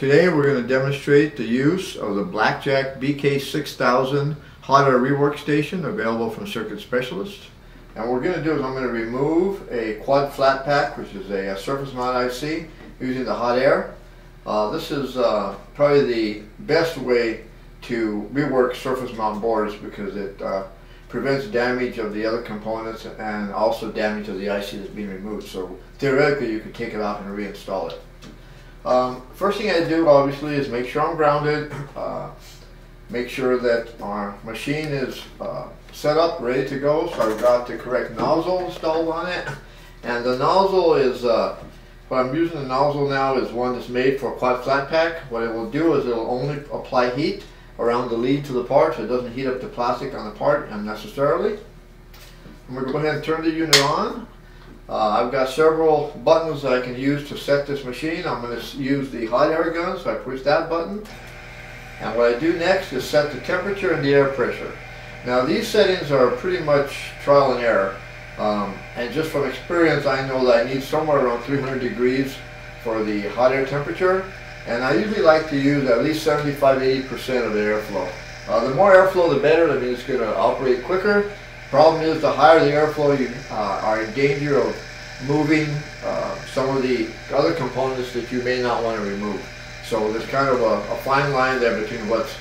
Today we're going to demonstrate the use of the Blackjack BK6000 hot air rework station available from Circuit Specialist. And what we're going to do is I'm going to remove a quad flat pack which is a, a surface mount IC using the hot air. Uh, this is uh, probably the best way to rework surface mount boards because it uh, prevents damage of the other components and also damage of the IC that's being removed. So theoretically you could take it off and reinstall it. Um, first thing I do obviously is make sure I'm grounded, uh, make sure that our machine is uh, set up, ready to go. So I've got the correct nozzle installed on it. And the nozzle is, uh, what I'm using the nozzle now is one that's made for a quad flat pack. What it will do is it will only apply heat around the lead to the part so it doesn't heat up the plastic on the part unnecessarily. I'm going to go ahead and turn the unit on. Uh, I've got several buttons that I can use to set this machine. I'm going to use the hot air gun, so I push that button. And what I do next is set the temperature and the air pressure. Now these settings are pretty much trial and error. Um, and just from experience, I know that I need somewhere around 300 degrees for the hot air temperature. And I usually like to use at least 75-80% of the airflow. Uh, the more airflow, the better. That means it's going to operate quicker Problem is, the higher the airflow, you uh, are in danger of moving uh, some of the other components that you may not want to remove. So there's kind of a, a fine line there between what's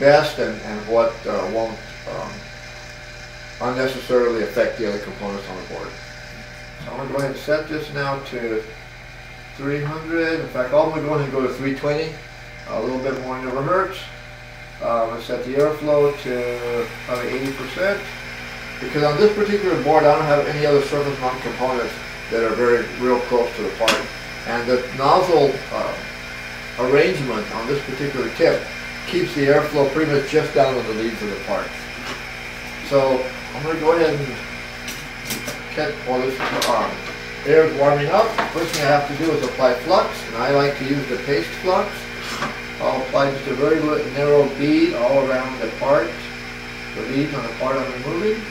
best and, and what uh, won't um, unnecessarily affect the other components on the board. So I'm going to go ahead and set this now to 300. In fact, I'm going to go ahead and go to 320, a little bit more millihertz. Uh, I'm going to set the airflow to probably 80% because on this particular board I don't have any other surface mount components that are very real close to the part. And the nozzle uh, arrangement on this particular tip keeps the airflow pretty much just down on the leads of the part. So I'm going to go ahead and get all this uh, air is warming up. First thing I have to do is apply flux, and I like to use the paste flux. I'll apply just a very narrow bead all around the part, the leads on the part I'm removing.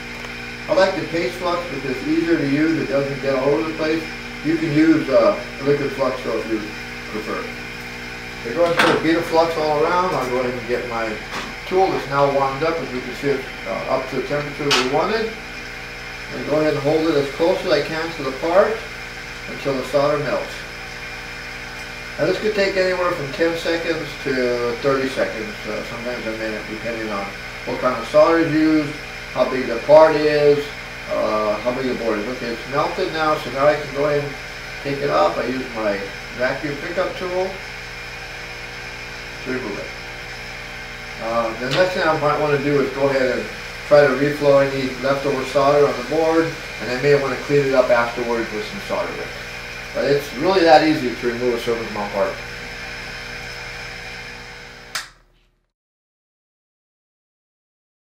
I like the paste flux because it's easier to use. It doesn't get all over the place. You can use uh, liquid flux though if you prefer. So go ahead and put a bead of flux all around. I'll go ahead and get my tool that's now warmed up. As you can see, uh, up to the temperature we wanted. And go ahead and hold it as close as I can to the part until the solder melts. Now this could take anywhere from 10 seconds to 30 seconds, uh, sometimes a minute, depending on what kind of solder is used, how big the part is, uh, how big the board is. Okay, it's melted now, so now I can go ahead and take it off. I use my vacuum pickup tool to remove it. Uh, the next thing I might want to do is go ahead and try to reflow any leftover solder on the board, and I may want to clean it up afterwards with some solder. But it's really that easy to remove a surface mount part.